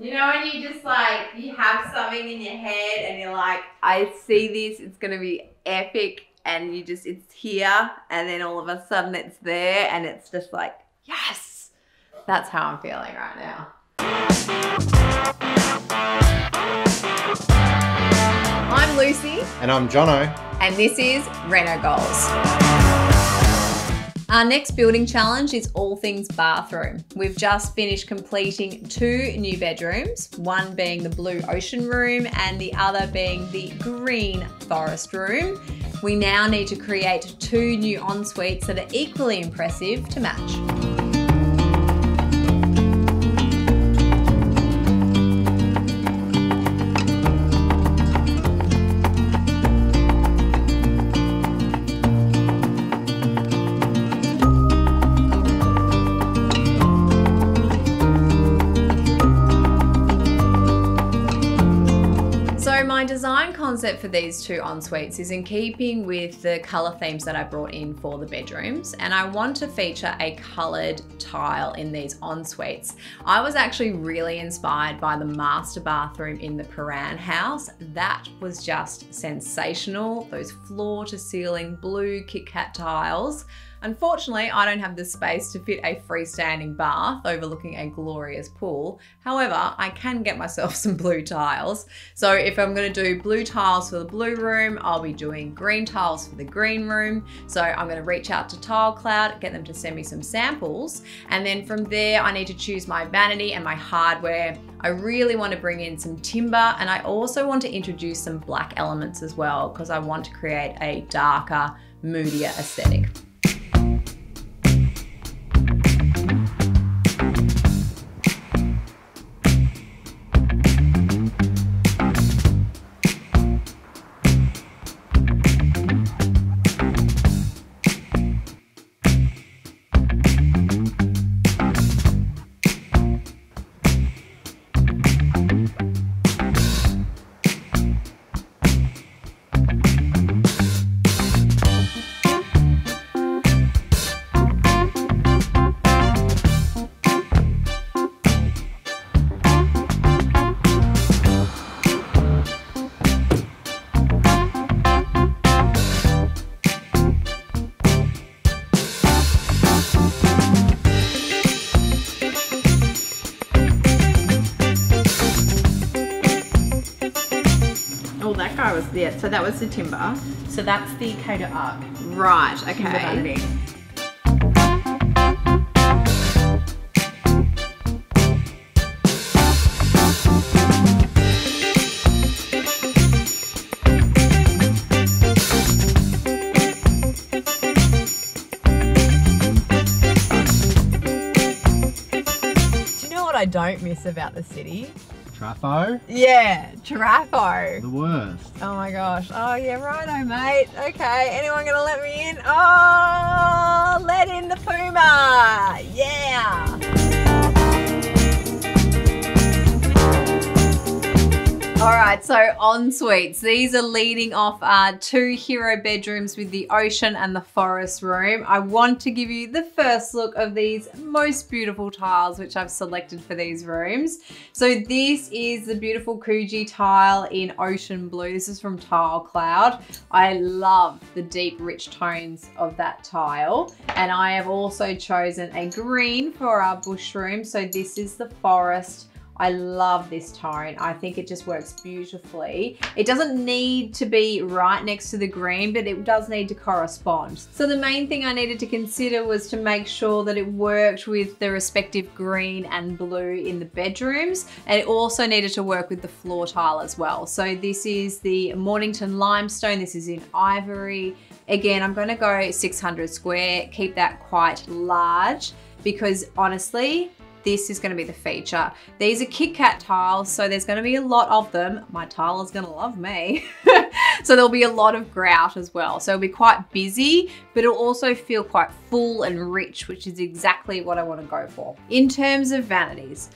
You know when you just like you have something in your head and you're like, I see this, it's gonna be epic, and you just it's here, and then all of a sudden it's there, and it's just like, yes. That's how I'm feeling right now. I'm Lucy, And I'm Jonno. and this is Reno Goals. Our next building challenge is all things bathroom. We've just finished completing two new bedrooms, one being the blue ocean room and the other being the green forest room. We now need to create two new en-suites that are equally impressive to match. Concept for these two en-suites is in keeping with the color themes that I brought in for the bedrooms and I want to feature a colored tile in these en-suites. I was actually really inspired by the master bathroom in the Paran house. That was just sensational. Those floor to ceiling blue Kit Kat tiles Unfortunately, I don't have the space to fit a freestanding bath overlooking a glorious pool. However, I can get myself some blue tiles. So if I'm gonna do blue tiles for the blue room, I'll be doing green tiles for the green room. So I'm gonna reach out to TileCloud, get them to send me some samples. And then from there, I need to choose my vanity and my hardware. I really want to bring in some timber and I also want to introduce some black elements as well because I want to create a darker, moodier aesthetic. Guy was there. So that was the timber. So that's the Kado Arc Right, okay. vanity. Do you know what I don't miss about the city? Trafo, Yeah, trafo. the worst. Oh my gosh. Oh yeah, righto, mate. Okay, anyone gonna let me in? Oh, let in the puma. Yeah. All right, so en suites. These are leading off our two hero bedrooms with the ocean and the forest room. I want to give you the first look of these most beautiful tiles which I've selected for these rooms. So this is the beautiful Coogee tile in ocean blue. This is from Tile Cloud. I love the deep rich tones of that tile. And I have also chosen a green for our bush room. So this is the forest I love this tone. I think it just works beautifully. It doesn't need to be right next to the green, but it does need to correspond. So the main thing I needed to consider was to make sure that it worked with the respective green and blue in the bedrooms. And it also needed to work with the floor tile as well. So this is the Mornington limestone. This is in ivory. Again, I'm gonna go 600 square, keep that quite large because honestly, this is gonna be the feature. These are Kit Kat tiles, so there's gonna be a lot of them. My tile is gonna love me. so there'll be a lot of grout as well. So it'll be quite busy, but it'll also feel quite full and rich, which is exactly what I wanna go for. In terms of vanities,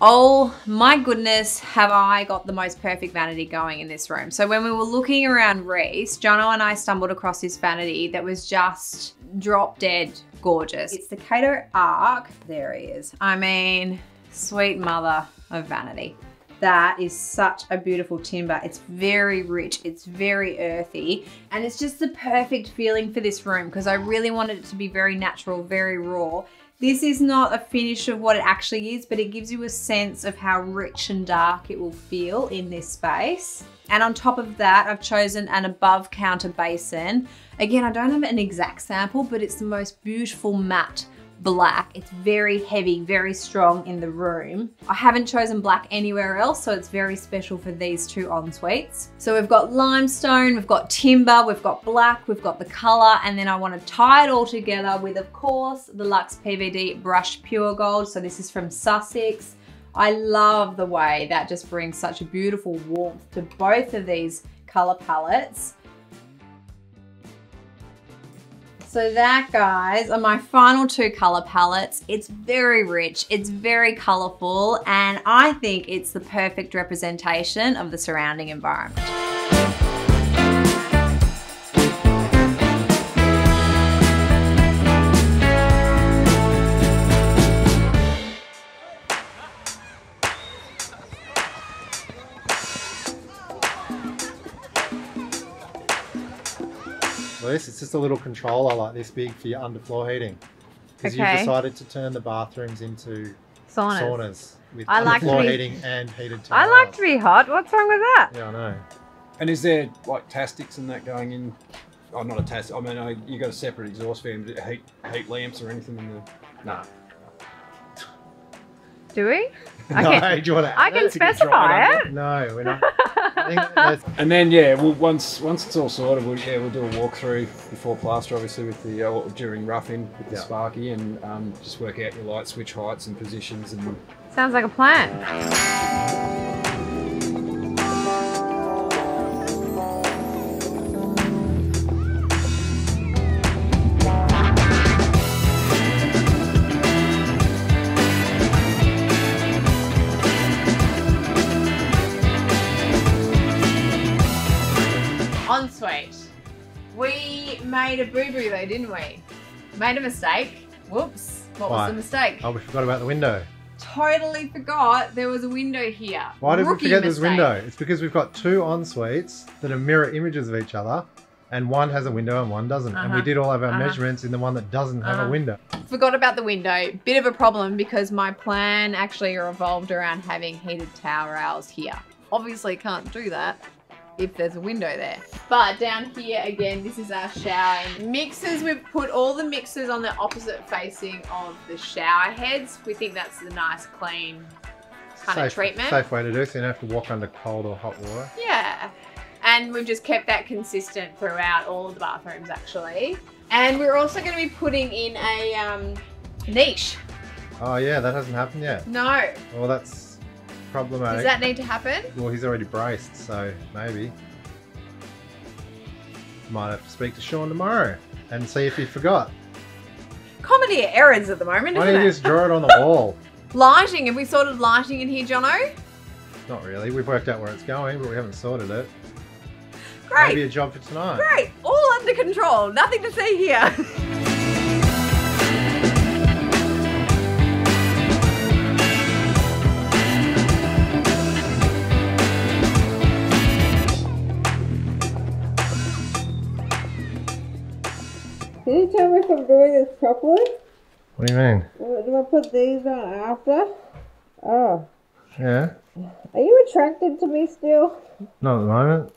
Oh my goodness, have I got the most perfect vanity going in this room. So when we were looking around Reece, Jonno and I stumbled across this vanity that was just drop dead gorgeous. It's the Kado Arc. There he is. I mean, Sweet mother of vanity. That is such a beautiful timber. It's very rich, it's very earthy, and it's just the perfect feeling for this room because I really wanted it to be very natural, very raw. This is not a finish of what it actually is, but it gives you a sense of how rich and dark it will feel in this space. And on top of that, I've chosen an above counter basin. Again, I don't have an exact sample, but it's the most beautiful matte black. It's very heavy, very strong in the room. I haven't chosen black anywhere else, so it's very special for these two en-suites. So we've got limestone, we've got timber, we've got black, we've got the color, and then I want to tie it all together with, of course, the Luxe PVD Brush Pure Gold. So this is from Sussex. I love the way that just brings such a beautiful warmth to both of these color palettes. So that, guys, are my final two color palettes. It's very rich, it's very colorful, and I think it's the perfect representation of the surrounding environment. This it's just a little controller like this big for your underfloor heating. Because Okay. you've decided to turn the bathrooms into Saunas. saunas with I like to underfloor be- heating and heated towels. I like to be hot. What's wrong with that? Yeah, I know. And is there like tastics and that going in? Oh, not a tastic. I mean, uh, you got a separate exhaust fan, heat heat lamps or anything in the? No. Do we? No, Okay. do you want to I can it? specify dried it. No, we're not. I think that's, And then yeah, we'll, once once it's all sorted, we'll yeah we'll do a walkthrough before plaster, obviously with the uh, during roughing with the Yeah. Sparky, and um, just work out your light switch heights and positions and Sounds like a plan. We made a boo-boo though, didn't we? Made a mistake. Whoops. What was the mistake? oh, we forgot about the window. totally forgot there was a window here. Why did Rookie we forget this window? It's because we've got two en suites that are mirror images of each other, and one has a window and one doesn't. And we Uh-huh. did all of our Uh-huh. measurements in the one that doesn't have Uh-huh. a window. Forgot about the window. Bit of a problem because my plan actually revolved around having heated towel rails here. Obviously can't do that if there's a window there. But down here again, this is our shower. And mixers, we've put all the mixers on the opposite facing of the shower heads. We think that's the nice clean kind of treatment. Safe way to do it, so you don't have to walk under cold or hot water. Yeah. And we've just kept that consistent throughout all of the bathrooms actually. And we're also going to be putting in a um, niche. Oh yeah, that hasn't happened yet. No. Well, that's problematic. Does that need to happen? Well, he's already braced, so maybe. Might have to speak to Sean tomorrow and see if he forgot. Comedy errors at the moment, Why isn't don't you it? just draw it on the wall? Lighting. Have we sorted lighting in here, Jonno? Not really. We've worked out where it's going, but we haven't sorted it. Great. Maybe a job for tonight. Great. All under control. Nothing to see here. you tell me if I'm doing this properly? What do you mean? Do I put these on after? Oh. Yeah. Are you attracted to me still? Not at the moment.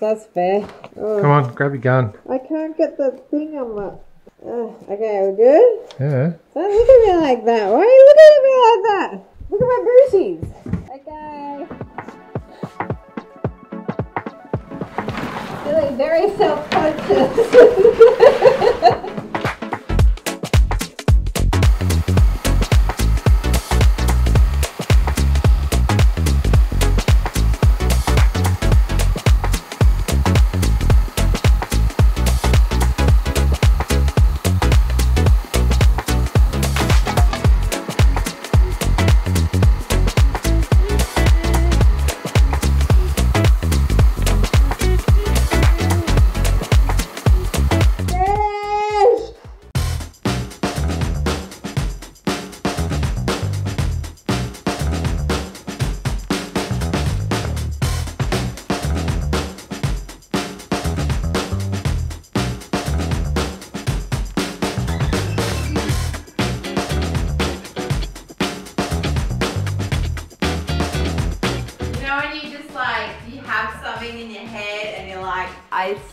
That's fair. Oh, Come on, grab your gun. I can't get the thing on my. Uh, okay, we're good? Yeah. Don't look at me like that. Why are you looking at me like that? Look at my booties. Okay. Feeling very self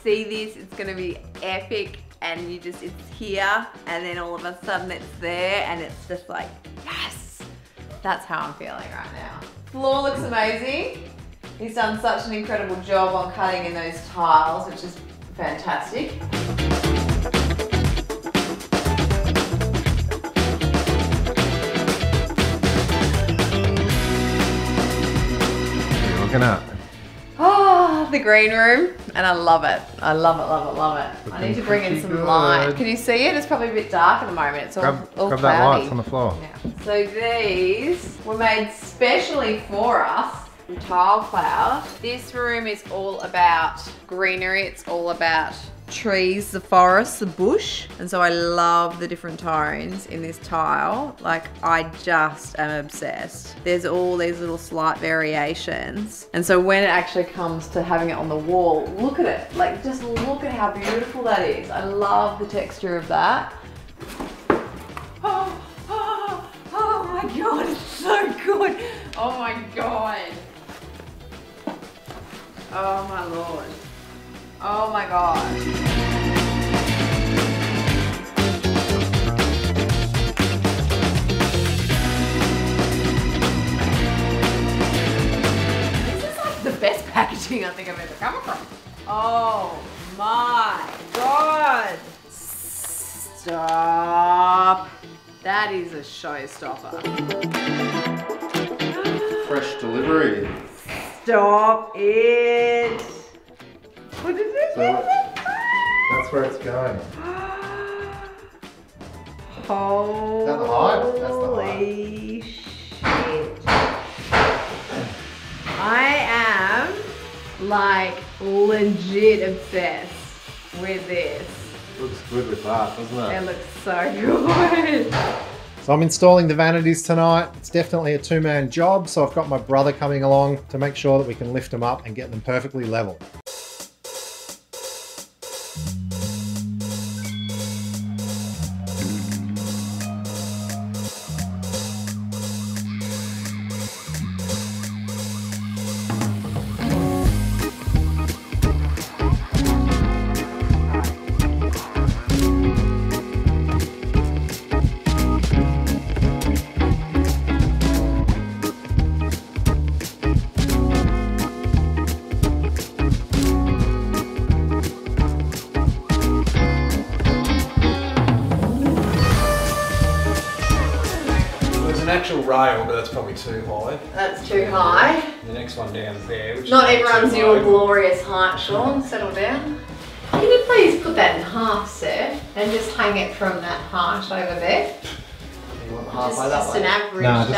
see this, it's gonna be epic and you just, it's here and then all of a sudden it's there and it's just like, yes! That's how I'm feeling right now. Floor looks amazing. He's done such an incredible job on cutting in those tiles, which is fantastic. Are the green room, and I love it. I love it, love it, love it. I need to bring in some light. Can you see it? It's probably a bit dark at the moment. It's all, Grab, all grab that cloudy. lights on the floor. Yeah. So these were made specially for us from Tile Cloud. This room is all about greenery. It's all about trees, the forest, the bush. And so I love the different tones in this tile. Like I just am obsessed. There's all these little slight variations. And so when it actually comes to having it on the wall, look at it. Like just look at how beautiful that is. I love the texture of that. Oh, oh, oh my god, it's so good. Oh my god. Oh my lord. Oh my god. This is like the best packaging I think I've ever come across. Oh my god. Stop. That is a showstopper. Fresh delivery. Stop it. What is this? So- That's where it's going. Holy that the height? That's the shit. I am like legit obsessed with this. Looks good with that, doesn't it? It looks so good. So I'm installing the vanities tonight. It's definitely a two-man job, so I've got my brother coming along to make sure that we can lift them up and get them perfectly level. Probably too high. That's too high. The next one down there, which Not is everyone's your low. glorious height, Sean. Settle down. Can you please put that in half, sir, and just hang it from that height over there? You want Just, that just way? an average Nah, just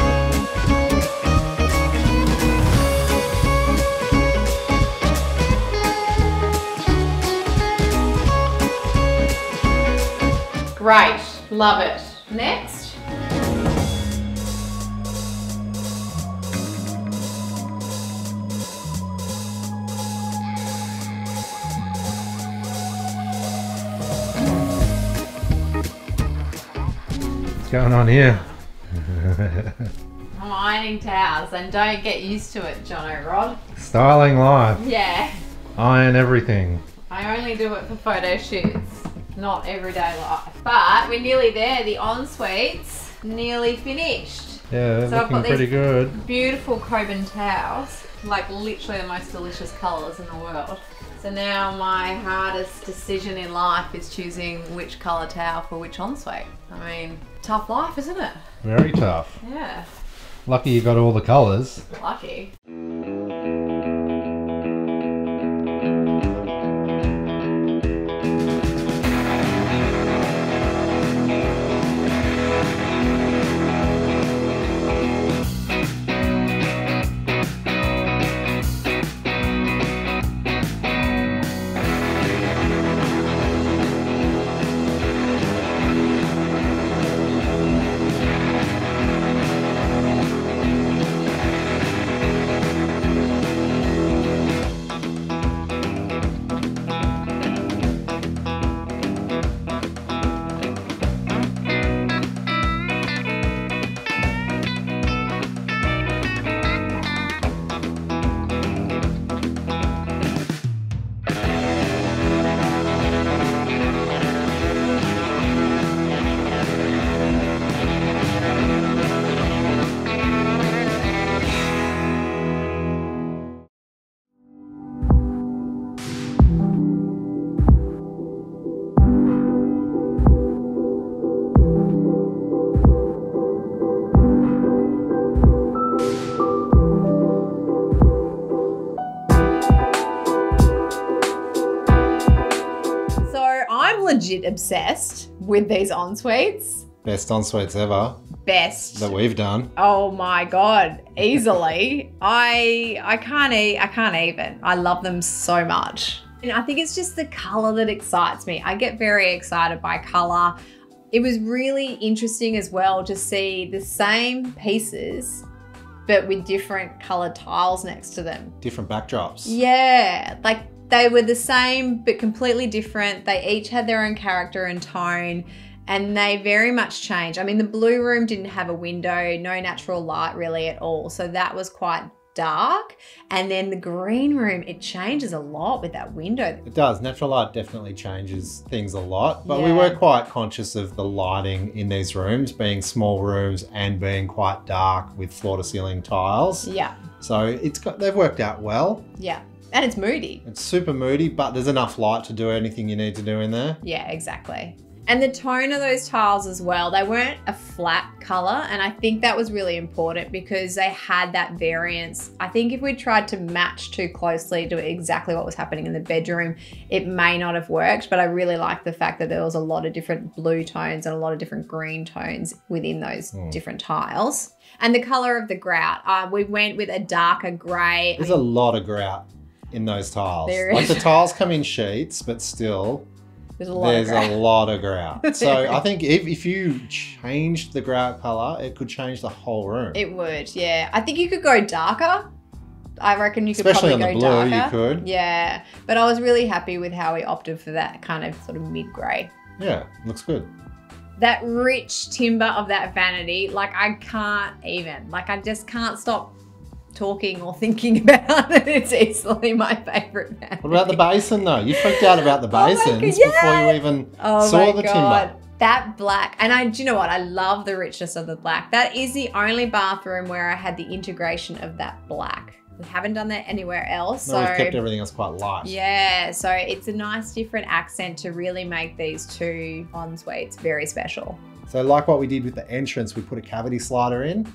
day. Great, love it. Next. Going on here? I'm ironing towels and don't get used to it, Jonno Rodd. Styling life. Yeah. Iron everything. I only do it for photo shoots, not everyday life. But we're nearly there. The en-suite's nearly finished. Yeah, So I've looking pretty good. Beautiful Coben towels, like literally the most delicious colours in the world. So now my hardest decision in life is choosing which colour towel for which ensuite. I mean, tough life, isn't it? Very tough. Yeah, Lucky you got all the colours. lucky. Obsessed with these ensuites. Best ensuites ever Best. that we've done. Oh my god, easily. I I can't e- I can't even. I love them so much. And I think it's just the color that excites me. I get very excited by color. It was really interesting as well to see the same pieces but with different colored tiles next to them. Different backdrops. Yeah, like they were the same but completely different. They each had their own character and tone, and they very much changed. I mean, the blue room didn't have a window, no natural light really at all, so that was quite dark. And then the green room, it changes a lot with that window. It does. Natural light definitely changes things a lot, but we were quite conscious of the lighting in these rooms being small rooms and being quite dark with floor to ceiling tiles. Yeah, So it's got they've worked out well. yeah, and it's moody. It's super moody, but there's enough light to do anything you need to do in there. Yeah, exactly. And the tone of those tiles as well, they weren't a flat color. And I think that was really important because they had that variance. I think if we tried to match too closely to exactly what was happening in the bedroom, it may not have worked. But I really liked the fact that there was a lot of different blue tones and a lot of different green tones within those Hmm. different tiles. And the color of the grout, uh, we went with a darker gray. There's a lot of grout in those tiles. There like is. the tiles come in sheets, but still There's a lot there's of grout. a lot of grout. So I think if, if you changed the grout color, it could change the whole room. It would, yeah. I think you could go darker. I reckon you could Especially probably on the go blue, you darker. could. Yeah, but I was really happy with how we opted for that kind of sort of mid grey. yeah, looks good. That rich timber of that vanity, like I can't even, like I just can't stop talking or thinking about it. It's easily my favourite vanity. What about the basin though? You freaked out about the Oh basins before you even Oh saw my the god. timber. That black, and I, do you know what? I love the richness of the black. That is the only bathroom where I had the integration of that black. We haven't done that anywhere else. No, so we've kept everything else quite light. yeah, so it's a nice different accent to really make these two ensuites very special. So like what we did with the entrance, we put a cavity slider in.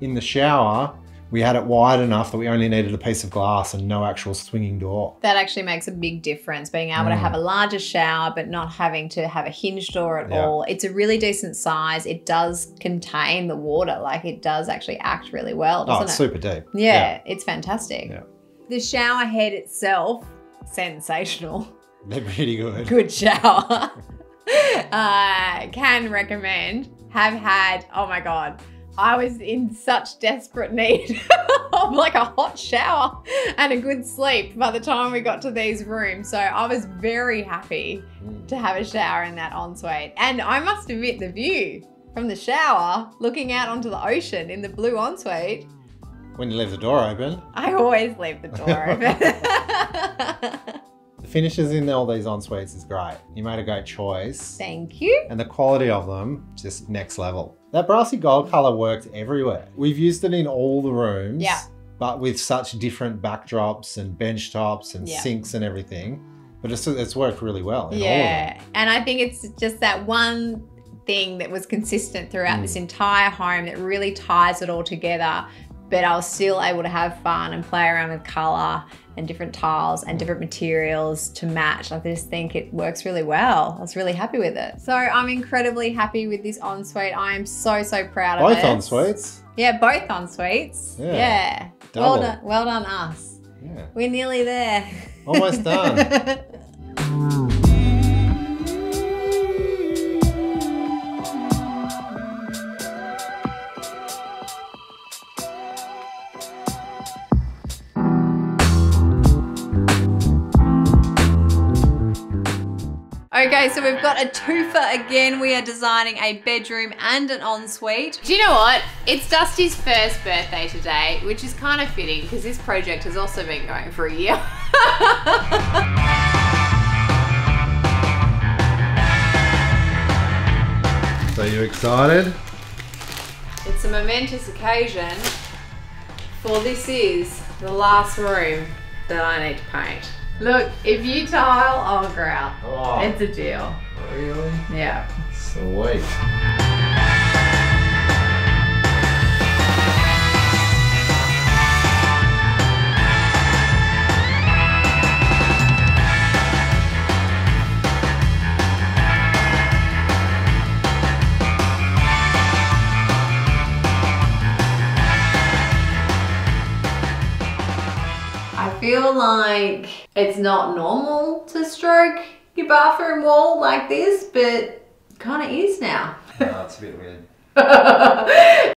In the shower, we had it wide enough that we only needed a piece of glass and no actual swinging door. That actually makes a big difference, being able to Mm. have a larger shower but not having to have a hinge door at Yeah. all. It's a really decent size. It does contain the water, like it does actually act really well, Oh, doesn't it's it? super deep. Yeah, it's fantastic. Yeah. The shower head itself, sensational. They're pretty good. Good shower. uh, can recommend. Have had, oh my God, I was in such desperate need of like a hot shower and a good sleep by the time we got to these rooms. So I was very happy to have a shower in that ensuite. And I must admit, the view from the shower looking out onto the ocean in the blue ensuite When you leave the door open. I always leave the door open. The finishes in all these en-suites is great. You made a great choice. Thank you. And the quality of them, just next level. That brassy gold color worked everywhere. We've used it in all the rooms. Yeah. But with such different backdrops and bench tops and Yeah. sinks and everything. But it's, it's worked really well in all of them. Yeah. And I think it's just that one thing that was consistent throughout Mm. this entire home that really ties it all together. But I was still able to have fun and play around with color and different tiles and different materials to match. I just think it works really well. I was really happy with it. So I'm incredibly happy with this ensuite. I am so, so proud of Both it. en-suites. Yeah, both ensuites. Yeah. Yeah. Well Double. done, well done us. Yeah. We're nearly there. Almost done. Okay, so we've got a twofer again. We are designing a bedroom and an ensuite. Do you know what? It's Dusty's first birthday today, which is kind of fitting because this project has also been going for a year. So you excited? It's a momentous occasion, for this is the last room that I need to paint. Look, if you tile, I'll grout. Oh, it's a deal. Really? Yeah. Sweet. I feel like it's not normal to stroke your bathroom wall like this, but kind of is now. No, oh, it's a bit weird.